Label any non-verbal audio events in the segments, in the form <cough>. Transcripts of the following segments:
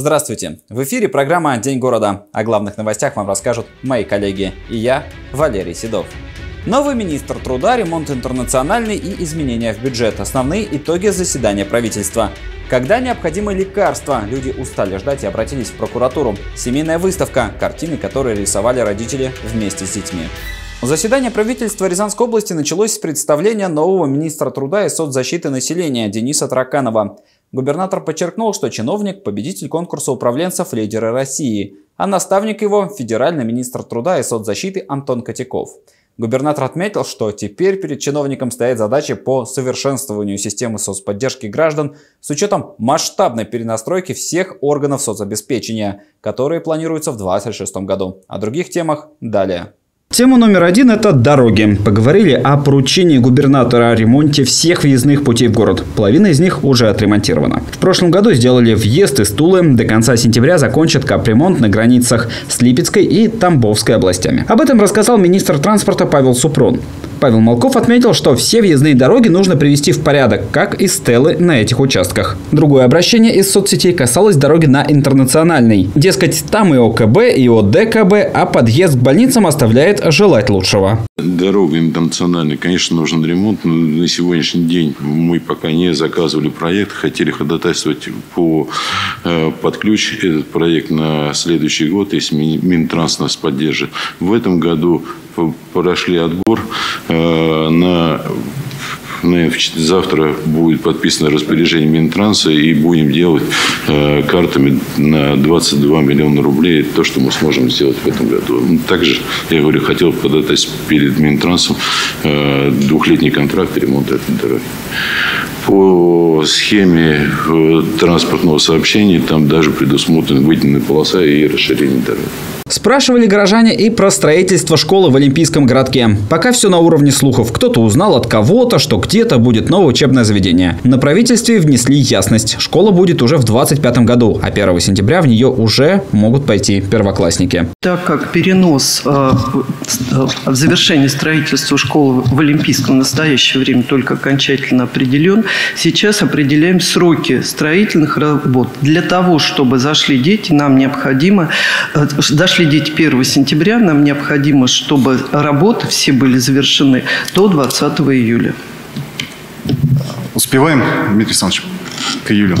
Здравствуйте! В эфире программа «День города». О главных новостях вам расскажут мои коллеги и я, Валерий Седов. Новый министр труда, ремонт интернациональный и изменения в бюджет. Основные итоги заседания правительства. Когда необходимы лекарства, люди устали ждать и обратились в прокуратуру. Семейная выставка, картины, которые рисовали родители вместе с детьми. Заседание правительства Рязанской области началось с представления нового министра труда и соцзащиты населения Дениса Траканова. Губернатор подчеркнул, что чиновник – победитель конкурса управленцев «Лидеры России», а наставник его – федеральный министр труда и соцзащиты Антон Котяков. Губернатор отметил, что теперь перед чиновником стоят задачи по совершенствованию системы соцподдержки граждан с учетом масштабной перенастройки всех органов соцобеспечения, которые планируются в 2026 году. О других темах далее. Тема номер один – это дороги. Поговорили о поручении губернатора о ремонте всех въездных путей в город. Половина из них уже отремонтирована. В прошлом году сделали въезд из Тулы. До конца сентября закончат капремонт на границах с Липецкой и Тамбовской областями. Об этом рассказал министр транспорта Павел Супрун. Павел Малков отметил, что все въездные дороги нужно привести в порядок, как и стелы на этих участках. Другое обращение из соцсетей касалось дороги на Интернациональной. Дескать, там и ОКБ, и ОДКБ, а подъезд к больницам оставляет желать лучшего. Дорога интернациональная, конечно, нужен ремонт. Но на сегодняшний день мы пока не заказывали проект. Хотели ходатайствовать по, э, под ключ этот проект на следующий год, если Минтранс нас поддержит. В этом году прошли отбор э, на завтра будет подписано распоряжение Минтранса и будем делать э, картами на 22 миллиона рублей то, что мы сможем сделать в этом году. Также, я говорю, хотел подать перед Минтрансом э, двухлетний контракт ремонта этой дороги. По схеме транспортного сообщения там даже предусмотрена выделенная полоса и расширение дороги. Спрашивали горожане и про строительство школы в Олимпийском городке. Пока все на уровне слухов. Кто-то узнал от кого-то, что где-то будет новое учебное заведение. На правительстве внесли ясность. Школа будет уже в 2025 году, а 1 сентября в нее уже могут пойти первоклассники. Так как перенос э, в завершении строительства школы в Олимпийском в настоящее время только окончательно определен, сейчас определяем сроки строительных работ. Для того, чтобы зашли дети, нам необходимо, э, зашли следить 1 сентября. Нам необходимо, чтобы работы все были завершены до 20 июля. Успеваем, Дмитрий Александрович, к июлю?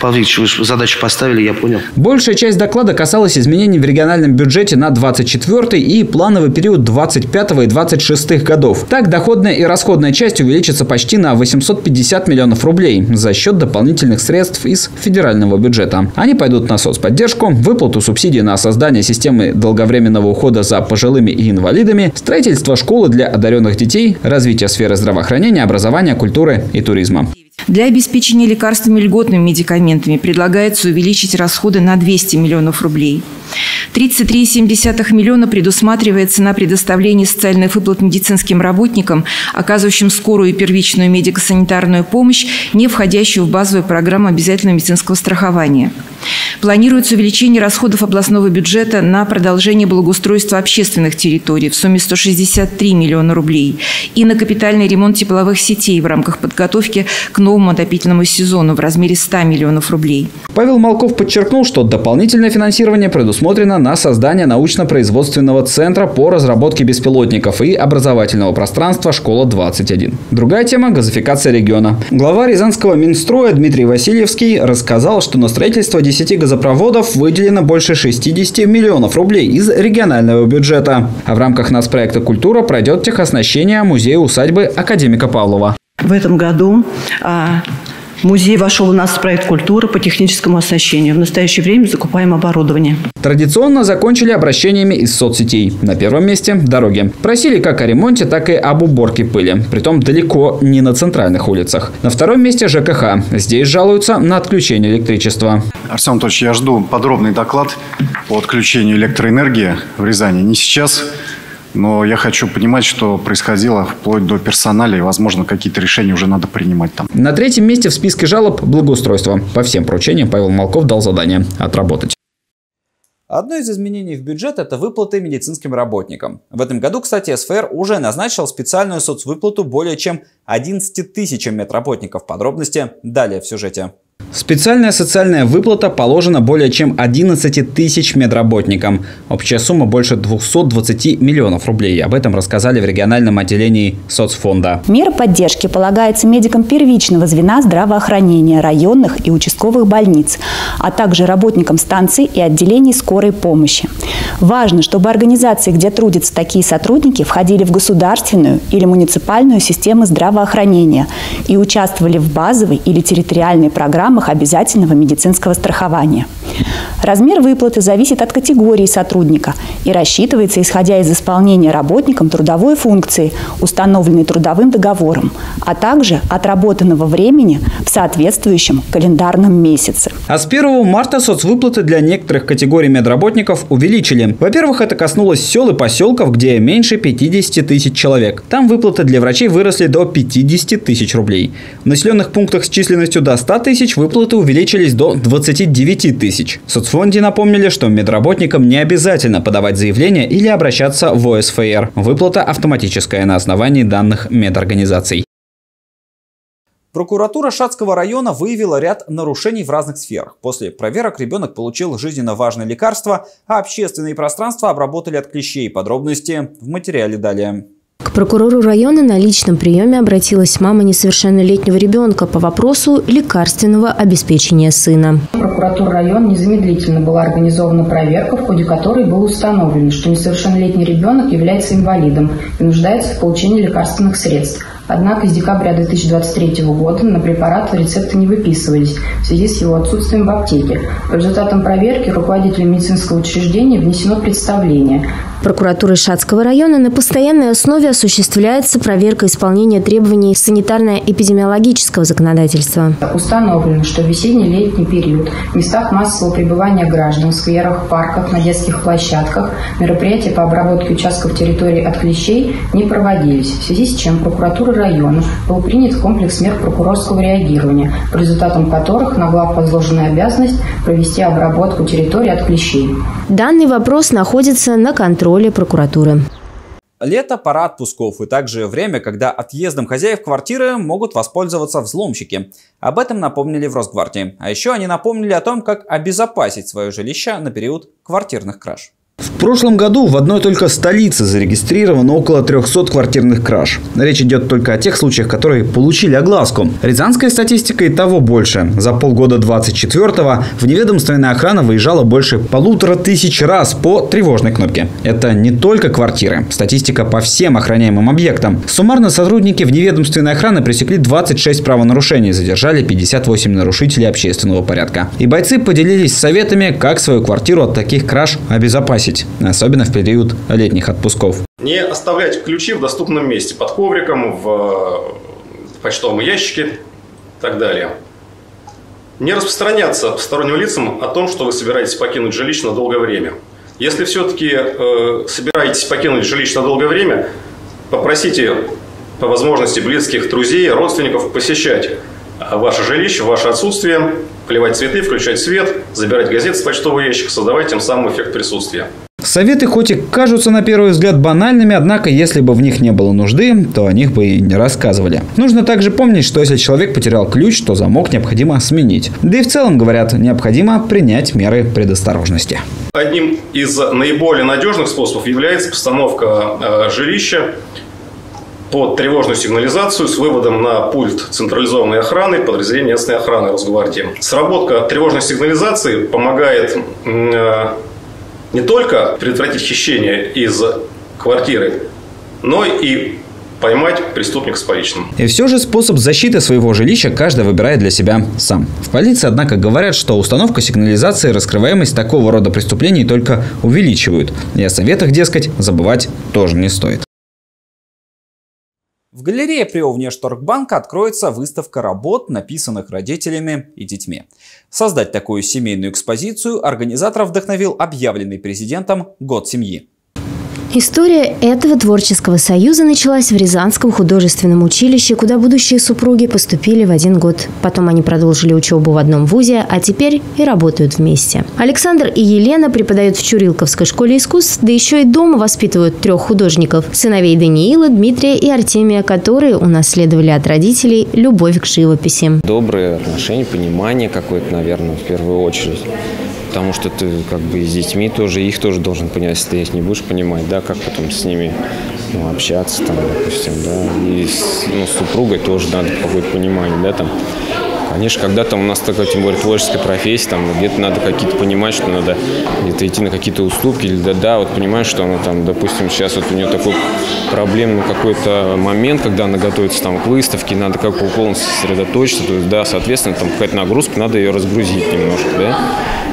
Павел Ильич, вы задачу поставили, я понял. Большая часть доклада касалась изменений в региональном бюджете на 24 и плановый период 25 и 26 годов. Так, доходная и расходная часть увеличится почти на 850 миллионов рублей за счет дополнительных средств из федерального бюджета. Они пойдут на соцподдержку, выплату субсидий на создание системы долговременного ухода за пожилыми и инвалидами, строительство школы для одаренных детей, развитие сферы здравоохранения, образования, культуры и туризма. Для обеспечения лекарствами льготными медикаментами предлагается увеличить расходы на 200 миллионов рублей. 33,7 миллиона предусматривается на предоставление социальных выплат медицинским работникам, оказывающим скорую и первичную медико-санитарную помощь, не входящую в базовую программу обязательного медицинского страхования. Планируется увеличение расходов областного бюджета на продолжение благоустройства общественных территорий в сумме 163 миллиона рублей и на капитальный ремонт тепловых сетей в рамках подготовки к новому отопительному сезону в размере 100 миллионов рублей. Павел Малков подчеркнул, что дополнительное финансирование предусмотрено на создание научно-производственного центра по разработке беспилотников и образовательного пространства «Школа-21». Другая тема – газификация региона. Глава Рязанского Минстроя Дмитрий Васильевский рассказал, что на строительство 10 газопроводов выделено больше 60 миллионов рублей из регионального бюджета. А в рамках нацпроекта «Культура» пройдет техоснащение музея-усадьбы академика Павлова. В этом году а, Музей вошел в нас в проект культуры по техническому оснащению. В настоящее время закупаем оборудование. Традиционно закончили обращениями из соцсетей. На первом месте – дороги. Просили как о ремонте, так и об уборке пыли. Притом далеко не на центральных улицах. На втором месте – ЖКХ. Здесь жалуются на отключение электричества. Арсен Анатольевич, я жду подробный доклад по отключению электроэнергии в Рязани. Не сейчас, но я хочу понимать, что происходило вплоть до персонала, и, возможно, какие-то решения уже надо принимать там. На третьем месте в списке жалоб благоустройство. По всем поручениям Павел Малков дал задание отработать. Одно из изменений в бюджет – это выплаты медицинским работникам. В этом году, кстати, СФР уже назначил специальную соцвыплату более чем 11 тысячам медработников. Подробности далее в сюжете. Специальная социальная выплата положена более чем 11 тысяч медработникам. Общая сумма больше 220 миллионов рублей. Об этом рассказали в региональном отделении соцфонда. Мера поддержки полагается медикам первичного звена здравоохранения районных и участковых больниц, а также работникам станций и отделений скорой помощи. Важно, чтобы организации, где трудятся такие сотрудники, входили в государственную или муниципальную систему здравоохранения и участвовали в базовой или территориальной программах обязательного медицинского страхования. Размер выплаты зависит от категории сотрудника и рассчитывается, исходя из исполнения работником трудовой функции, установленной трудовым договором, а также отработанного времени в соответствующем календарном месяце. А с 1 марта соцвыплаты для некоторых категорий медработников увеличили. Во-первых, это коснулось сел и поселков, где меньше 50 тысяч человек. Там выплаты для врачей выросли до 50 тысяч рублей. В населенных пунктах с численностью до 100 тысяч выплаты увеличились до 29 тысяч. В соцфонде напомнили, что медработникам не обязательно подавать заявление или обращаться в ОСФР. Выплата автоматическая на основании данных медорганизаций. Прокуратура Шацкого района выявила ряд нарушений в разных сферах. После проверок ребенок получил жизненно важное лекарство, а общественные пространства обработали от клещей. Подробности в материале далее. Прокурору района на личном приеме обратилась мама несовершеннолетнего ребенка по вопросу лекарственного обеспечения сына. Прокуратура района незамедлительно была организована проверка, в ходе которой было установлено, что несовершеннолетний ребенок является инвалидом и нуждается в получении лекарственных средств. Однако с декабря 2023 года на препараты рецепты не выписывались в связи с его отсутствием в аптеке. По результатам проверки руководителю медицинского учреждения внесено представление. Прокуратурой Шацкого района на постоянной основе осуществляется проверка исполнения требований санитарно-эпидемиологического законодательства. Установлено, что в весенне-летний период в местах массового пребывания граждан, в скверах, парках, на детских площадках мероприятия по обработке участков территории от клещей не проводились, в связи с чем прокуратура района был принят комплекс мер прокурорского реагирования, по результатам которых на глав возложена обязанность провести обработку территории от клещей. Данный вопрос находится на контроле контроле прокуратуры. Лето – пора отпусков и также время, когда отъездом хозяев квартиры могут воспользоваться взломщики. Об этом напомнили в Росгвардии. А еще они напомнили о том, как обезопасить свое жилище на период квартирных краж. В прошлом году в одной только столице зарегистрировано около 300 квартирных краж. Речь идет только о тех случаях, которые получили огласку. Рязанская статистика и того больше. За полгода 24-го в неведомственная охрана выезжала больше полутора тысяч раз по тревожной кнопке. Это не только квартиры. Статистика по всем охраняемым объектам. Суммарно сотрудники в неведомственной охраны пресекли 26 правонарушений, задержали 58 нарушителей общественного порядка. И бойцы поделились советами, как свою квартиру от таких краж обезопасить бросить, особенно в период летних отпусков. Не оставлять ключи в доступном месте, под ковриком, в почтовом ящике и так далее. Не распространяться посторонним лицам о том, что вы собираетесь покинуть жилище на долгое время. Если все-таки э, собираетесь покинуть жилище на долгое время, попросите по возможности близких друзей, родственников посещать ваше жилище, ваше отсутствие, поливать цветы, включать свет, забирать газеты с почтового ящика, создавать тем самым эффект присутствия. Советы хоть и кажутся на первый взгляд банальными, однако если бы в них не было нужды, то о них бы и не рассказывали. Нужно также помнить, что если человек потерял ключ, то замок необходимо сменить. Да и в целом, говорят, необходимо принять меры предосторожности. Одним из наиболее надежных способов является постановка э, жилища под тревожную сигнализацию с выводом на пульт централизованной охраны подразделения местной охраны Росгвардии. Сработка тревожной сигнализации помогает э, не только предотвратить хищение из квартиры, но и поймать преступника с поличным. И все же способ защиты своего жилища каждый выбирает для себя сам. В полиции, однако, говорят, что установка сигнализации и раскрываемость такого рода преступлений только увеличивают. И о советах, дескать, забывать тоже не стоит. В галерее при Внешторгбанка откроется выставка работ, написанных родителями и детьми. Создать такую семейную экспозицию организатор вдохновил объявленный президентом «Год семьи». История этого творческого союза началась в Рязанском художественном училище, куда будущие супруги поступили в один год. Потом они продолжили учебу в одном вузе, а теперь и работают вместе. Александр и Елена преподают в Чурилковской школе искусств, да еще и дома воспитывают трех художников – сыновей Даниила, Дмитрия и Артемия, которые унаследовали от родителей любовь к живописи. Добрые отношения, понимание какое-то, наверное, в первую очередь потому что ты как бы с детьми тоже, их тоже должен понять, если ты их не будешь понимать, да, как потом с ними ну, общаться, там, допустим, да, и с, ну, с супругой тоже надо какое-то понимание, да, там, Конечно, когда там у нас такая, тем более, творческая профессия, там где-то надо какие-то понимать, что надо где-то идти на какие-то уступки, или да, да, вот понимаешь, что она там, допустим, сейчас вот у нее такой проблемный какой-то момент, когда она готовится там к выставке, надо как бы полностью сосредоточиться, то есть, да, соответственно, там какая-то нагрузка, надо ее разгрузить немножко, да,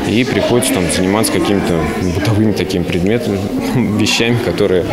и приходится там заниматься какими-то бытовыми такими предметами, <laughs> вещами, которые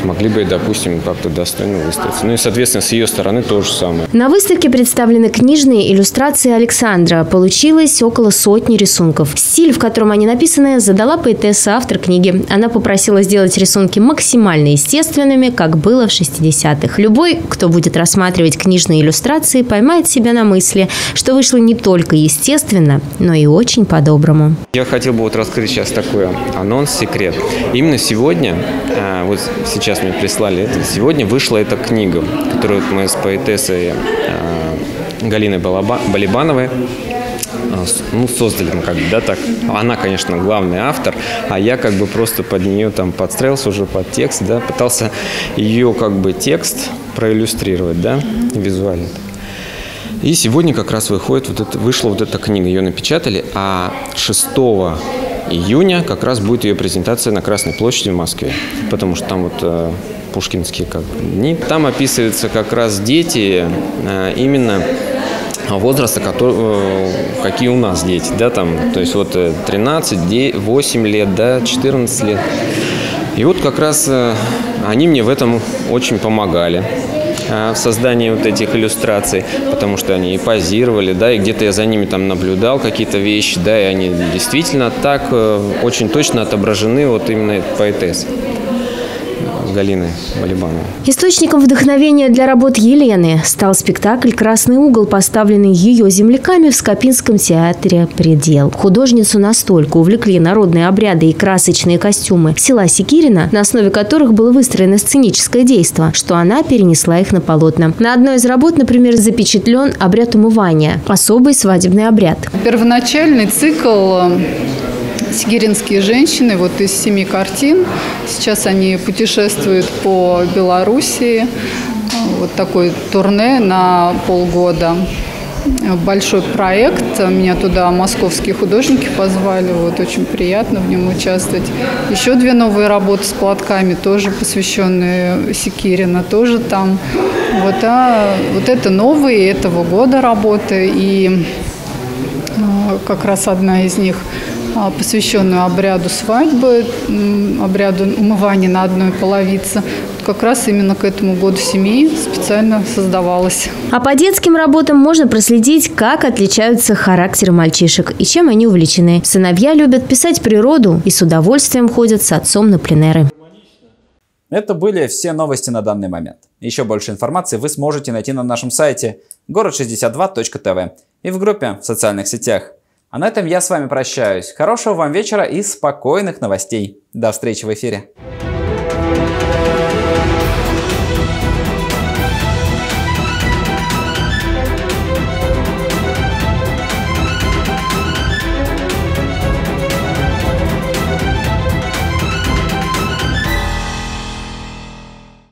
смогли бы, допустим, как-то достойно выставиться. Ну и, соответственно, с ее стороны то же самое. На выставке представлены книжные иллюстрации Александра. Получилось около сотни рисунков. Стиль, в котором они написаны, задала поэтесса, автор книги. Она попросила сделать рисунки максимально естественными, как было в 60-х. Любой, кто будет рассматривать книжные иллюстрации, поймает себя на мысли, что вышло не только естественно, но и очень по-доброму. Я хотел бы вот раскрыть сейчас такой анонс, секрет. Именно сегодня, а, вот сейчас мне прислали это, сегодня вышла эта книга, которую мы с поэтессой а, Галиной Балибановой а, ну, создали, ну, как бы, да, так. Она, конечно, главный автор, а я как бы просто под нее там подстроился уже под текст, да, пытался ее как бы текст проиллюстрировать, да, визуально. И сегодня как раз выходит вот это, вышла вот эта книга, ее напечатали, а 6 июня как раз будет ее презентация на Красной площади в Москве, потому что там вот э, пушкинские как дни. Там описываются как раз дети э, именно возраста, который, э, какие у нас дети, да, там, то есть вот 13, 8 лет, да, 14 лет. И вот как раз э, они мне в этом очень помогали. А, в создании вот этих иллюстраций, потому что они и позировали, да, и где-то я за ними там наблюдал какие-то вещи, да, и они действительно так э, очень точно отображены вот именно поэтесс. Галины Балибановой. Источником вдохновения для работ Елены стал спектакль «Красный угол», поставленный ее земляками в Скопинском театре «Предел». Художницу настолько увлекли народные обряды и красочные костюмы села Секирина, на основе которых было выстроено сценическое действо, что она перенесла их на полотна. На одной из работ, например, запечатлен обряд умывания – особый свадебный обряд. Первоначальный цикл сигиринские женщины вот из семи картин. Сейчас они путешествуют по Белоруссии. Вот такой турне на полгода. Большой проект. Меня туда московские художники позвали. Вот очень приятно в нем участвовать. Еще две новые работы с платками, тоже посвященные Секирина, тоже там. Вот, а вот это новые этого года работы. И а, как раз одна из них посвященную обряду свадьбы, обряду умывания на одной половице. Как раз именно к этому году семьи специально создавалась. А по детским работам можно проследить, как отличаются характеры мальчишек и чем они увлечены. Сыновья любят писать природу и с удовольствием ходят с отцом на пленеры. Это были все новости на данный момент. Еще больше информации вы сможете найти на нашем сайте город62.тв и в группе в социальных сетях. А на этом я с вами прощаюсь. Хорошего вам вечера и спокойных новостей. До встречи в эфире.